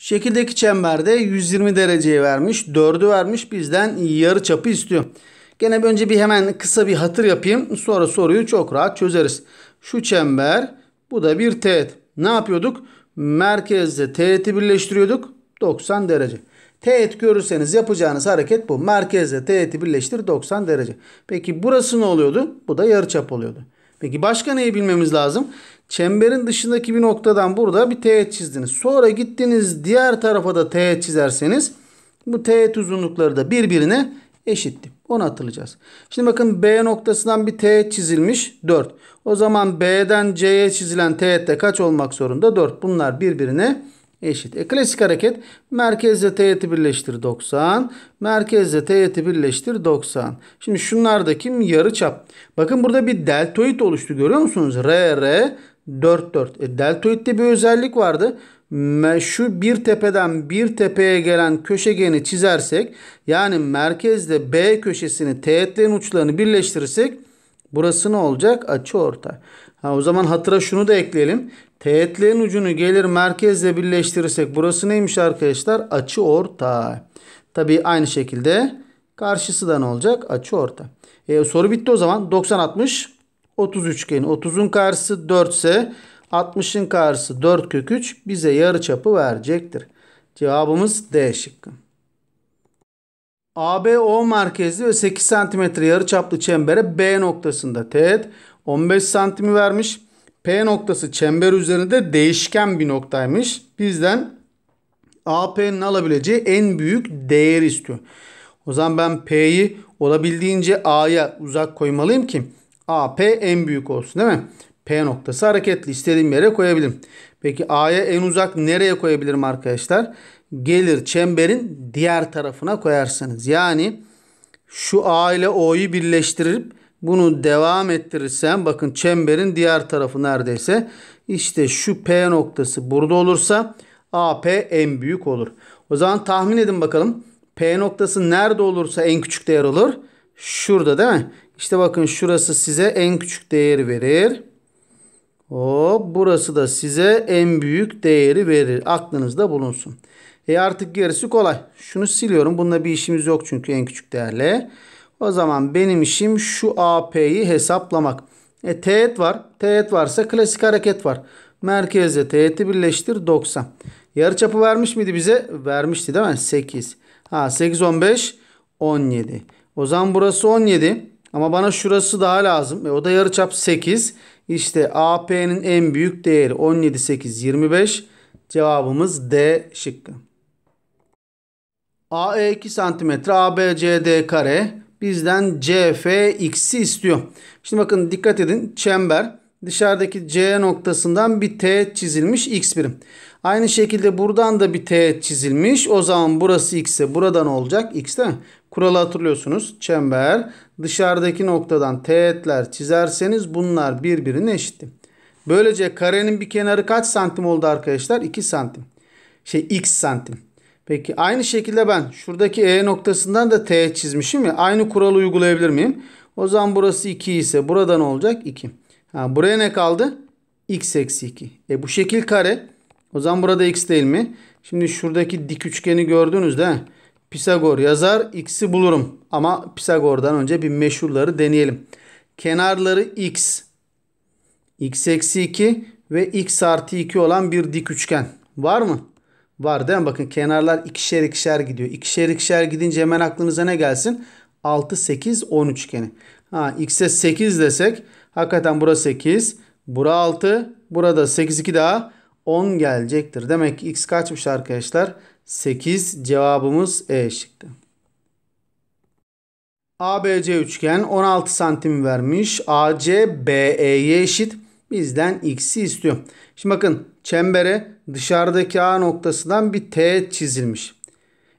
Şekildeki çemberde 120 dereceyi vermiş. 4'ü vermiş. Bizden yarı çapı istiyor. Gene önce bir hemen kısa bir hatır yapayım. Sonra soruyu çok rahat çözeriz. Şu çember bu da bir teğet. Ne yapıyorduk? Merkezde teğeti birleştiriyorduk. 90 derece. Teğet görürseniz yapacağınız hareket bu. Merkezle teğeti birleştir 90 derece. Peki burası ne oluyordu? Bu da yarıçap oluyordu. Peki başka neyi bilmemiz lazım? Çemberin dışındaki bir noktadan burada bir teğet çizdiniz. Sonra gittiniz diğer tarafa da teğet çizerseniz bu teğet uzunlukları da birbirine eşitti. Onu hatırlayacağız. Şimdi bakın B noktasından bir teğet çizilmiş 4. O zaman B'den C'ye çizilen teğet de kaç olmak zorunda? 4. Bunlar birbirine eşit. E, klasik hareket merkezle teğeti birleştir 90. Merkezle teğeti birleştir 90. Şimdi şunlardaki yarı çap. Bakın burada bir deltoid oluştu görüyor musunuz? R, R, 4, 4. E, deltoidde bir özellik vardı. Şu bir tepeden bir tepeye gelen köşegeni çizersek yani merkezde B köşesini teğetlerin uçlarını birleştirirsek burası ne olacak? Açı ortay. Ha, o zaman hatıra şunu da ekleyelim. Teğetlerin ucunu gelir merkezle birleştirirsek burası neymiş arkadaşlar? Açı ortay. Tabi aynı şekilde karşısı da ne olacak? Açı ortay. E, soru bitti o zaman. 90 60 30 üçgeni. 30'un karşısı 4 ise 60'ın karşısı 4 kök 3 bize yarı çapı verecektir. Cevabımız D şıkkı. ABO merkezli ve 8 cm yarı çaplı çembere B noktasında teğet 15 cm vermiş. P noktası çember üzerinde değişken bir noktaymış. Bizden AP'nin alabileceği en büyük değer istiyor. O zaman ben P'yi olabildiğince A'ya uzak koymalıyım ki AP en büyük olsun değil mi? P noktası hareketli. istediğim yere koyabilirim. Peki A'ya en uzak nereye koyabilirim arkadaşlar? Gelir çemberin diğer tarafına koyarsanız. Yani şu A ile O'yu birleştirip bunu devam ettirirsem bakın çemberin diğer tarafı neredeyse işte şu P noktası burada olursa AP en büyük olur. O zaman tahmin edin bakalım. P noktası nerede olursa en küçük değer olur. Şurada değil mi? İşte bakın şurası size en küçük değeri verir. Hop burası da size en büyük değeri verir. Aklınızda bulunsun. E artık gerisi kolay. Şunu siliyorum. Bununla bir işimiz yok çünkü en küçük değerle. O zaman benim işim şu AP'yi hesaplamak. E teğet var. Teğet varsa klasik hareket var. Merkezle teğeti birleştir 90. Yarıçapı vermiş miydi bize? Vermişti değil mi? 8. Ha 8 15 17. O zaman burası 17. Ama bana şurası daha lazım. E, o da yarıçap 8. İşte AP'nin en büyük değeri 17 8 25. Cevabımız D şıkkı. AE 2 cm, ABCD kare bizden CFX'i istiyor. Şimdi bakın dikkat edin çember dışarıdaki C noktasından bir teğet çizilmiş x birim. Aynı şekilde buradan da bir teğet çizilmiş. O zaman burası x ise buradan olacak x değil mi? Kuralı hatırlıyorsunuz. Çember dışarıdaki noktadan teğetler çizerseniz bunlar birbirine eşit. Böylece karenin bir kenarı kaç santim oldu arkadaşlar? 2 santim. Şey x santim. Peki aynı şekilde ben şuradaki E noktasından da teğet çizmişim ya. Aynı kuralı uygulayabilir miyim? O zaman burası 2 ise buradan olacak 2. Ha, buraya ne kaldı? x eksi 2. E bu şekil kare. O zaman burada x değil mi? Şimdi şuradaki dik üçgeni gördünüz değil mi? Pisagor yazar x'i bulurum. Ama Pisagor'dan önce bir meşhurları deneyelim. Kenarları x, x eksi 2 ve x artı 2 olan bir dik üçgen. Var mı? Var değil mi? Bakın kenarlar ikişer ikişer gidiyor. İkişer ikişer gidince hemen aklınıza ne gelsin? 6, 8, 10 üçgeni. Ha, x'e 8 desek hakikaten burası 8. Bura 6. Burada 8, 2 daha 10 gelecektir. Demek ki x kaçmış arkadaşlar? 8 cevabımız E şıkkı. ABC üçgen 16 santim vermiş. AC BE'ye eşit. Bizden x'i istiyor. Şimdi bakın çembere dışarıdaki A noktasından bir teğet çizilmiş.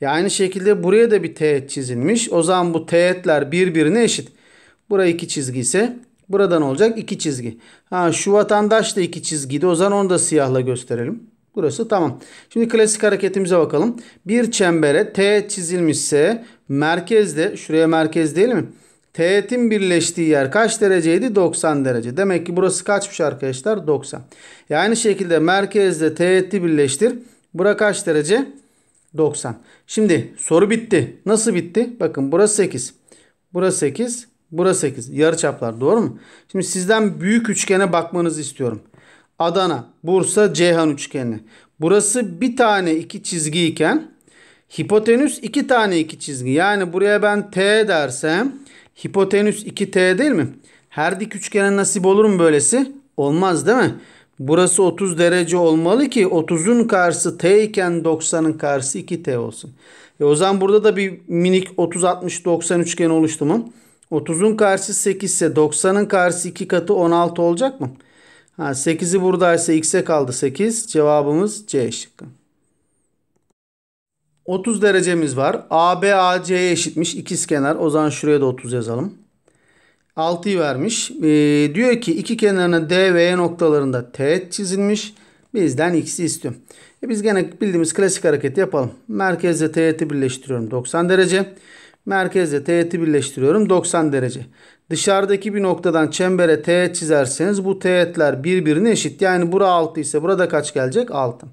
Ya aynı şekilde buraya da bir teğet çizilmiş. O zaman bu teğetler birbirine eşit. Buraya iki çizgi ise buradan olacak iki çizgi. Ha şu vatandaş da iki çizgiydi. O zaman onu da siyahla gösterelim. Burası tamam. Şimdi klasik hareketimize bakalım. Bir çembere teğet çizilmişse merkezde şuraya merkez değil mi? Teğetin birleştiği yer kaç dereceydi? 90 derece. Demek ki burası kaçmış arkadaşlar? 90. E aynı şekilde merkezde teğeti birleştir. Bura kaç derece? 90. Şimdi soru bitti. Nasıl bitti? Bakın burası 8. Burası 8. Burası 8. Yarıçaplar doğru mu? Şimdi sizden büyük üçgene bakmanızı istiyorum. Adana, Bursa, Ceyhan üçgeni. Burası bir tane iki çizgi iken hipotenüs iki tane iki çizgi. Yani buraya ben T dersem hipotenüs 2T değil mi? Her dik üçgene nasip olur mu böylesi? Olmaz değil mi? Burası 30 derece olmalı ki 30'un karşısı T iken 90'ın karşısı 2T olsun. E o zaman burada da bir minik 30 60 90 üçgen oluştu mu? 30'un karşısı 8 ise 90'ın karşısı 2 katı 16 olacak mı? Ha, 8'i buradaysa x'e kaldı 8. Cevabımız C şıkkı. 30 derecemiz var. AB AC'ye eşitmiş. İkizkenar. O zaman şuraya da 30 yazalım. 6'yı vermiş. Ee, diyor ki iki kenarına D ve E noktalarında teğet çizilmiş. Bizden x'i istiyor. E biz gene bildiğimiz klasik hareketi yapalım. Merkezle teğeti birleştiriyorum 90 derece. Merkezle teğeti birleştiriyorum 90 derece. Dışarıdaki bir noktadan çembere teğet çizerseniz bu teğetler birbirine eşit. Yani bura 6 ise burada kaç gelecek? 6.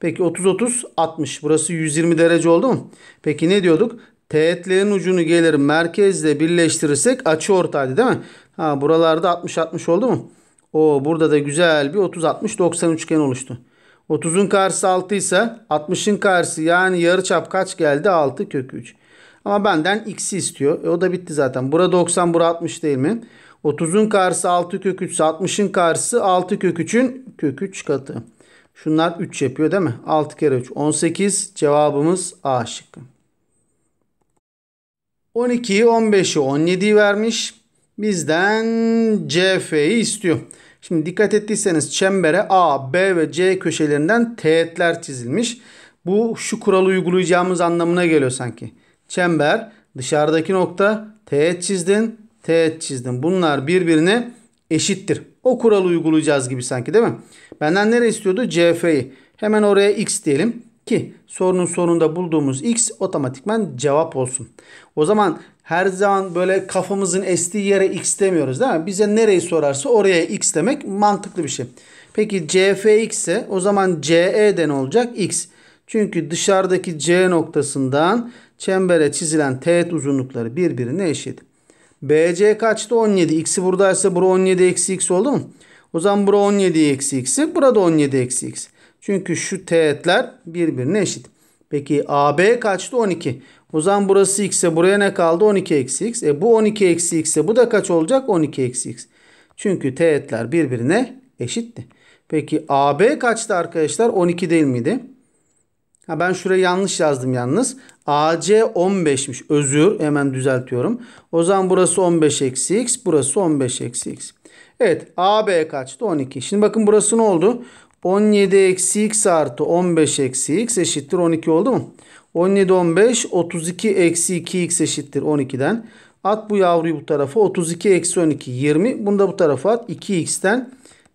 Peki 30 30 60. Burası 120 derece oldu mu? Peki ne diyorduk? Teğetlerin ucunu gelir merkezle birleştirirsek açı ortaydı değil mi? Ha buralarda 60 60 oldu mu? O burada da güzel bir 30 60 90 üçgen oluştu. 30'un karşısı 6 ise 60'ın karşısı yani yarıçap kaç geldi? 6 kök 3. Ama benden x'i istiyor. E o da bitti zaten. Bura 90 bura 60 değil mi? 30'un karşısı 6 kök 3 ise 60'ın karşısı 6 kök 3'ün kök 3 katı. Şunlar 3 yapıyor değil mi? 6 kere 3 18 cevabımız A şıkkı. 12'yi 15'i 17'yi vermiş. Bizden CF'yi istiyor. Şimdi dikkat ettiyseniz çembere A, B ve C köşelerinden teğetler çizilmiş. Bu şu kuralı uygulayacağımız anlamına geliyor sanki. Çember dışarıdaki nokta teğet çizdin, teğet çizdin. Bunlar birbirine eşittir. O kuralı uygulayacağız gibi sanki değil mi? Benden nereye istiyordu? CF'yi. Hemen oraya x diyelim ki sorunun sonunda bulduğumuz x otomatikman cevap olsun. O zaman her zaman böyle kafamızın estiği yere x demiyoruz değil mi? Bize nereyi sorarsa oraya x demek mantıklı bir şey. Peki cfx ise o zaman ce'de ne olacak? x. Çünkü dışarıdaki c noktasından çembere çizilen teğet uzunlukları birbirine eşit. BC kaçtı? 17. X'i buradaysa bura 17 eksi x oldu mu? O zaman bura 17 eksi x'i. Burada 17 eksi x. Çünkü şu teğetler birbirine eşit. Peki AB kaçtı? 12. O zaman burası x'e buraya ne kaldı? 12 eksi x. E bu 12 eksi x'e bu da kaç olacak? 12 eksi x. Çünkü teğetler birbirine eşitti. Peki AB kaçtı arkadaşlar? 12 değil miydi? Ha ben şuraya yanlış yazdım yalnız. AC 15'miş. Özür. Hemen düzeltiyorum. O zaman burası 15 eksi x. Burası 15 eksi x. Evet. AB kaçtı? 12. Şimdi bakın burası ne oldu? 17 eksi x artı 15 eksi x eşittir 12 oldu mu? 17 15 32 eksi 2x eşittir 12'den. At bu yavruyu bu tarafa 32 eksi 12 20. Bunu da bu tarafa at 2x'ten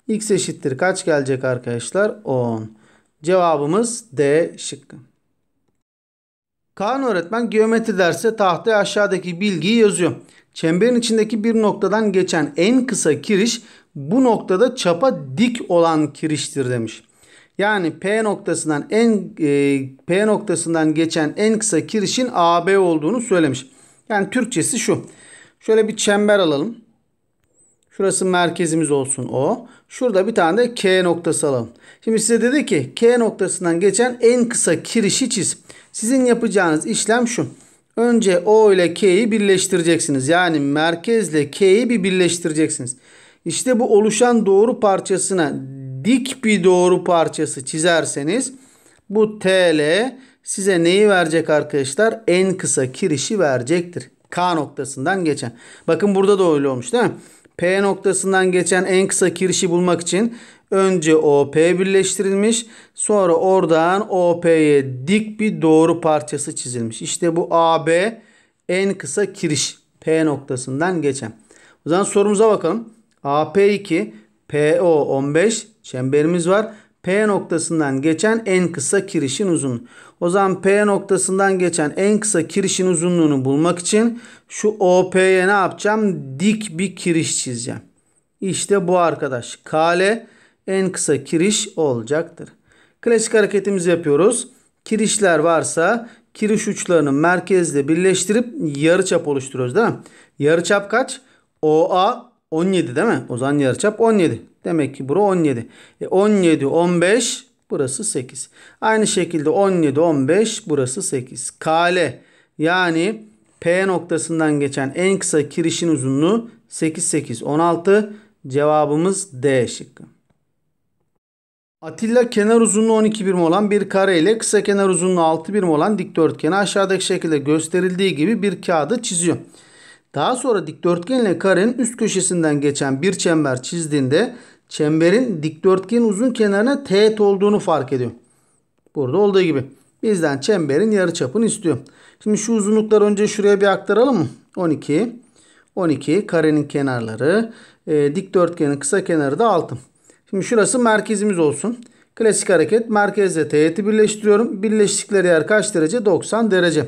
x eşittir kaç gelecek arkadaşlar? 10. Cevabımız D şıkkı. Kaan öğretmen geometri dersi tahtaya aşağıdaki bilgiyi yazıyor. Çemberin içindeki bir noktadan geçen en kısa kiriş bu noktada çapa dik olan kiriştir demiş. Yani P noktasından en e, P noktasından geçen en kısa kirişin AB olduğunu söylemiş. Yani Türkçesi şu. Şöyle bir çember alalım. Şurası merkezimiz olsun o. Şurada bir tane de K noktası alalım. Şimdi size dedi ki K noktasından geçen en kısa kirişi çiz. Sizin yapacağınız işlem şu. Önce O ile K'yi birleştireceksiniz. Yani merkezle K'yi bir birleştireceksiniz. İşte bu oluşan doğru parçasına dik bir doğru parçası çizerseniz bu TL size neyi verecek arkadaşlar? En kısa kirişi verecektir. K noktasından geçen. Bakın burada da öyle olmuş değil mi? P noktasından geçen en kısa kirişi bulmak için önce OP birleştirilmiş. Sonra oradan OP'ye dik bir doğru parçası çizilmiş. İşte bu AB en kısa kiriş. P noktasından geçen. O zaman sorumuza bakalım. AP2 PO 15 çemberimiz var. P noktasından geçen en kısa kirişin uzunluğu. O zaman P noktasından geçen en kısa kirişin uzunluğunu bulmak için şu OP'ye ne yapacağım? Dik bir kiriş çizeceğim. İşte bu arkadaş. KL en kısa kiriş olacaktır. Klasik hareketimizi yapıyoruz. Kirişler varsa kiriş uçlarını merkezle birleştirip yarıçap oluşturuyoruz değil mi? Yarıçap kaç? OA 17 değil mi? O zaman yarıçap 17. Demek ki bura 17. E 17, 15 burası 8. Aynı şekilde 17, 15 burası 8. KL yani P noktasından geçen en kısa kirişin uzunluğu 8, 8, 16. Cevabımız D şıkkı. Atilla kenar uzunluğu 12 birim olan bir kare ile kısa kenar uzunluğu 6 birim olan dikdörtgeni aşağıdaki şekilde gösterildiği gibi bir kağıdı çiziyor. Daha sonra dikdörtgen ile karenin üst köşesinden geçen bir çember çizdiğinde çemberin dikdörtgenin uzun kenarına teğet olduğunu fark ediyor. Burada olduğu gibi. Bizden çemberin yarıçapını istiyor. Şimdi şu uzunlukları önce şuraya bir aktaralım mı? 12. 12 karenin kenarları. E, dikdörtgenin kısa kenarı da 6. Şimdi şurası merkezimiz olsun. Klasik hareket merkezle teğeti birleştiriyorum. Birleştikleri yer kaç derece? 90 derece.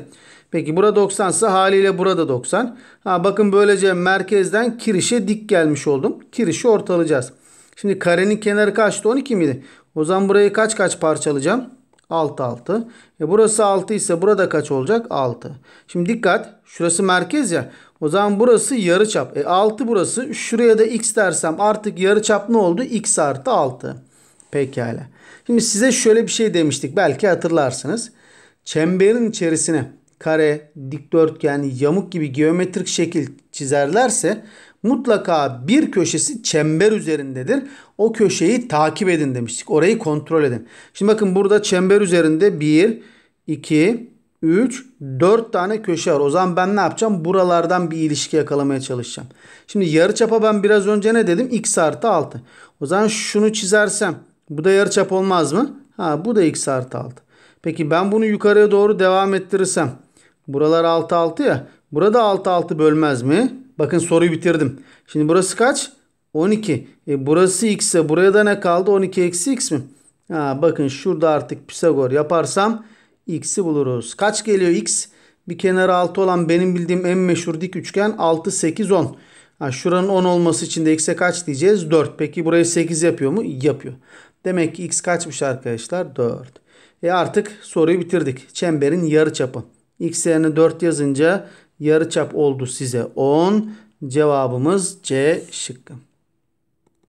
Peki burada 90 ise haliyle burada 90. Ha, bakın böylece merkezden kirişe dik gelmiş oldum. Kirişi ortalayacağız. Şimdi karenin kenarı kaçtı? 12 miydi? O zaman burayı kaç kaç parçalayacağım? 6 6. E burası 6 ise burada kaç olacak? 6. Şimdi dikkat. Şurası merkez ya. O zaman burası yarıçap. E 6 burası. Şuraya da x dersem artık yarıçap ne oldu? x artı 6. Pekala. Şimdi size şöyle bir şey demiştik. Belki hatırlarsınız. Çemberin içerisine kare, dikdörtgen, yamuk gibi geometrik şekil çizerlerse mutlaka bir köşesi çember üzerindedir. O köşeyi takip edin demiştik. Orayı kontrol edin. Şimdi bakın burada çember üzerinde 1, 2, 3, 4 tane köşe var. O zaman ben ne yapacağım? Buralardan bir ilişki yakalamaya çalışacağım. Şimdi yarıçapa ben biraz önce ne dedim? x artı 6. O zaman şunu çizersem bu da yarıçap olmaz mı? Ha bu da x artı 6. Peki ben bunu yukarıya doğru devam ettirirsem buralar 6 6 ya. Burada 6 6 bölmez mi? Bakın soruyu bitirdim. Şimdi burası kaç? 12. E burası x ise buraya da ne kaldı? 12 eksi x mi? Ha, bakın şurada artık Pisagor yaparsam x'i buluruz. Kaç geliyor x? Bir kenarı 6 olan benim bildiğim en meşhur dik üçgen 6, 8, 10. Ha, şuranın 10 olması için de x'e kaç diyeceğiz? 4. Peki burayı 8 yapıyor mu? Yapıyor. Demek ki x kaçmış arkadaşlar? 4. E artık soruyu bitirdik. Çemberin yarı çapı. X yerine 4 yazınca yarı çap oldu size 10. Cevabımız C şıkkı.